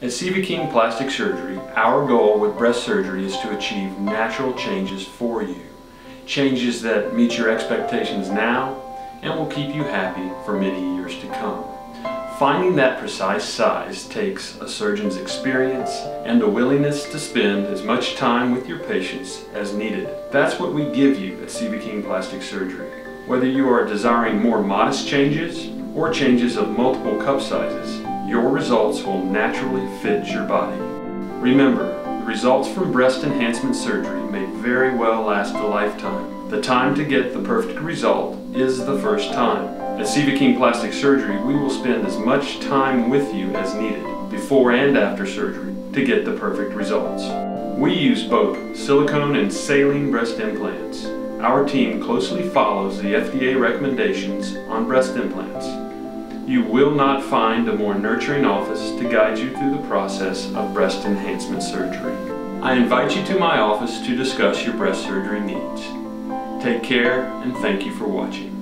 At Sieveking Plastic Surgery, our goal with breast surgery is to achieve natural changes for you. Changes that meet your expectations now and will keep you happy for many years to come. Finding that precise size takes a surgeon's experience and a willingness to spend as much time with your patients as needed. That's what we give you at Sieveking Plastic Surgery. Whether you are desiring more modest changes or changes of multiple cup sizes, your results will naturally fit your body. Remember, the results from breast enhancement surgery may very well last a lifetime. The time to get the perfect result is the first time. At Sieveking Plastic Surgery, we will spend as much time with you as needed, before and after surgery, to get the perfect results. We use both silicone and saline breast implants. Our team closely follows the FDA recommendations on breast implants. You will not find a more nurturing office to guide you through the process of breast enhancement surgery. I invite you to my office to discuss your breast surgery needs. Take care and thank you for watching.